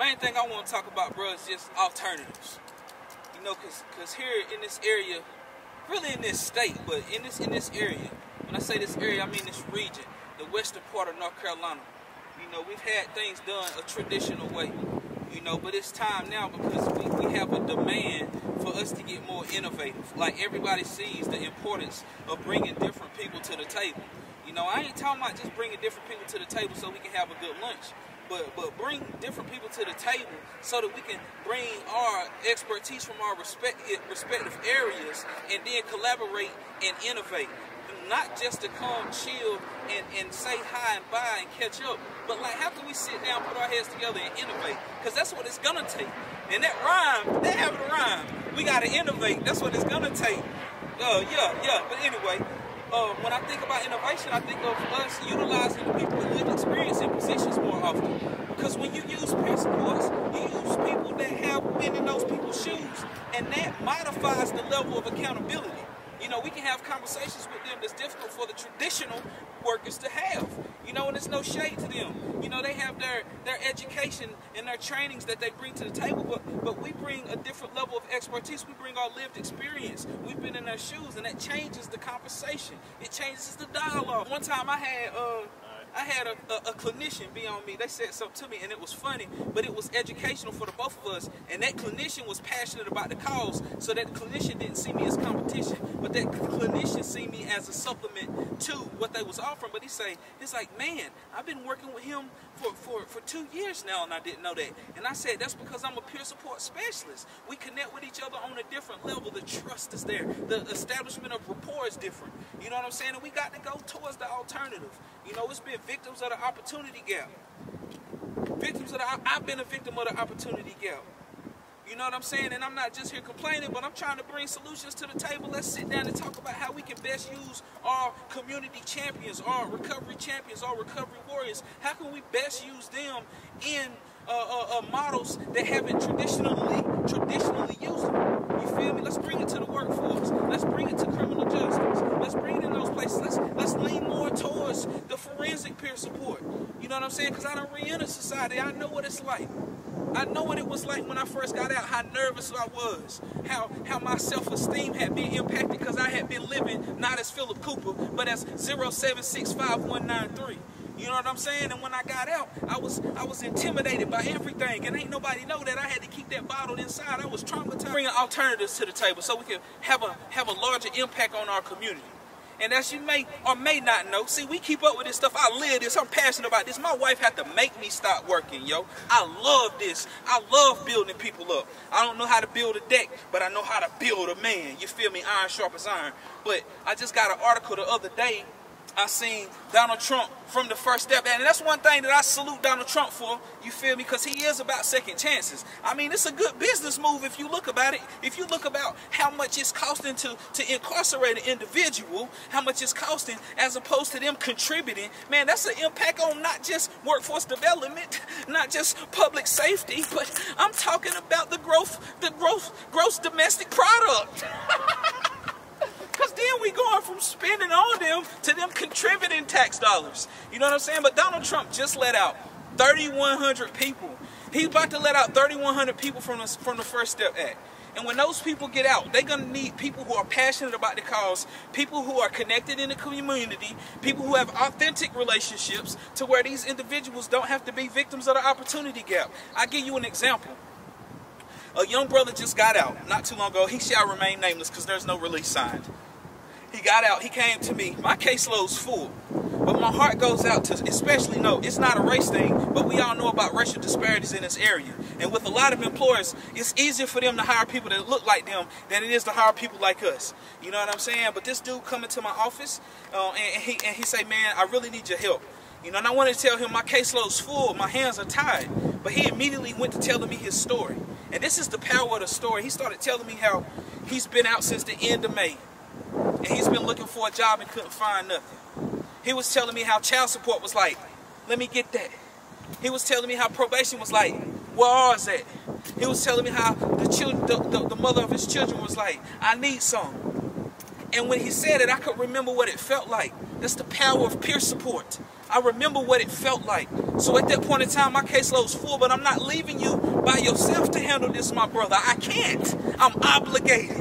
main thing I want to talk about, bro, is just alternatives. You know, cause, cause here in this area, really in this state, but in this in this area, when I say this area, I mean this region, the western part of North Carolina. You know, we've had things done a traditional way. You know, but it's time now because we, we have a demand for us to get more innovative. Like everybody sees the importance of bringing different people to the table. You know, I ain't talking about just bringing different people to the table so we can have a good lunch but but bring different people to the table so that we can bring our expertise from our respect, respective areas and then collaborate and innovate. Not just to come chill and, and say hi and bye and catch up, but like how can we sit down, put our heads together and innovate? Because that's what it's gonna take. And that rhyme, that having a rhyme. We gotta innovate. That's what it's gonna take. Uh, yeah, yeah. But anyway, uh, when I think about innovation, I think of us utilizing the people with lived experience in positions Because when you use principles, you use people that have been in those people's shoes, and that modifies the level of accountability. You know, we can have conversations with them that's difficult for the traditional workers to have. You know, and it's no shade to them. You know, they have their, their education and their trainings that they bring to the table, but, but we bring a different level of expertise. We bring our lived experience. We've been in their shoes, and that changes the conversation. It changes the dialogue. One time I had uh, I had a, a, a, clinician be on me. They said something to me, and it was funny, but it was educational for the both of us. And that clinician was passionate about the cause, so that clinician didn't see me as competition, but that clinician see me as a supplement to what they was offering. But he say, he's like, man, I've been working with him for, for, for two years now, and I didn't know that. And I said, that's because I'm a peer support specialist. We connect with each other on a different level. The trust is there. The establishment of rapport is different. You know what I'm saying? And we got to go towards the alternative. You know, it's been victims of the opportunity gap. Victims of the, I've been a victim of the opportunity gap. You know what I'm saying? And I'm not just here complaining, but I'm trying to bring solutions to the table. Let's sit down and talk about how we can best use our community champions, our recovery champions, our recovery warriors. How can we best use them in uh, uh, uh, models that haven't traditionally traditionally used them? You feel me? Let's bring it to the workforce. Let's bring it to criminal justice. Let's bring it in those places. Let's let's lean more towards forensic peer support. You know what I'm saying? Because I don't re-enter society. I know what it's like. I know what it was like when I first got out, how nervous I was, how, how my self-esteem had been impacted because I had been living not as Philip Cooper, but as 0765193. You know what I'm saying? And when I got out, I was I was intimidated by everything, and ain't nobody know that I had to keep that bottled inside. I was traumatized. Bringing alternatives to the table so we can have a have a larger impact on our community. And as you may or may not know, see, we keep up with this stuff. I live this. I'm passionate about this. My wife had to make me stop working, yo. I love this. I love building people up. I don't know how to build a deck, but I know how to build a man. You feel me? Iron sharp as iron. But I just got an article the other day I seen Donald Trump from the first step. And that's one thing that I salute Donald Trump for, you feel me? Because he is about second chances. I mean, it's a good business move if you look about it. If you look about how much it's costing to, to incarcerate an individual, how much it's costing as opposed to them contributing, man, that's an impact on not just workforce development, not just public safety, but I'm talking about the growth, the growth, gross domestic product. Because then we going from spending on them to them contributing tax dollars. You know what I'm saying? But Donald Trump just let out 3,100 people. He's about to let out 3,100 people from the, from the First Step Act. And when those people get out, they're going to need people who are passionate about the cause, people who are connected in the community, people who have authentic relationships to where these individuals don't have to be victims of the opportunity gap. I'll give you an example. A young brother just got out not too long ago. He shall remain nameless because there's no release signed. He got out, he came to me. My caseload's full. But my heart goes out to, especially, no, it's not a race thing, but we all know about racial disparities in this area. And with a lot of employers, it's easier for them to hire people that look like them than it is to hire people like us. You know what I'm saying? But this dude coming to my office, uh, and, and, he, and he say, man, I really need your help. You know, and I wanted to tell him my caseload's full, my hands are tied. But he immediately went to telling me his story. And this is the power of the story. He started telling me how he's been out since the end of May and he's been looking for a job and couldn't find nothing. He was telling me how child support was like. Let me get that. He was telling me how probation was like. Where ours at? He was telling me how the, children, the, the, the mother of his children was like. I need some. And when he said it, I could remember what it felt like That's the power of peer support. I remember what it felt like. So at that point in time, my caseload was full, but I'm not leaving you by yourself to handle this, my brother. I can't. I'm obligated.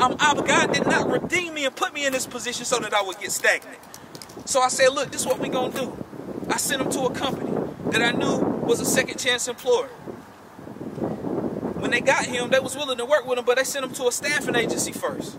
I'm obligated. God did not redeem me and put me in this position so that I would get stagnant. So I said, look, this is what we're going to do. I sent him to a company that I knew was a second chance employer. When they got him, they was willing to work with him, but they sent him to a staffing agency first.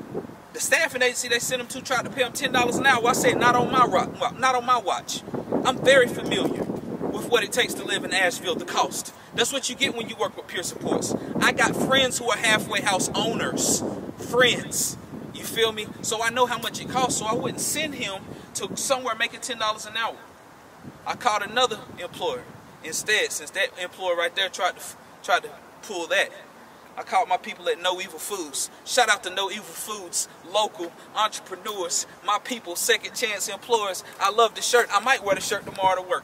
The staffing agency they sent him to tried to pay him ten dollars an hour. I said, not on my rock, not on my watch. I'm very familiar with what it takes to live in Asheville, the cost. That's what you get when you work with peer supports. I got friends who are halfway house owners, friends. You feel me? So I know how much it costs. So I wouldn't send him to somewhere making ten dollars an hour. I called another employer instead, since that employer right there tried to tried to pull that. I called my people at No Evil Foods. Shout out to No Evil Foods, local entrepreneurs, my people, second chance employers. I love the shirt. I might wear the shirt tomorrow to work.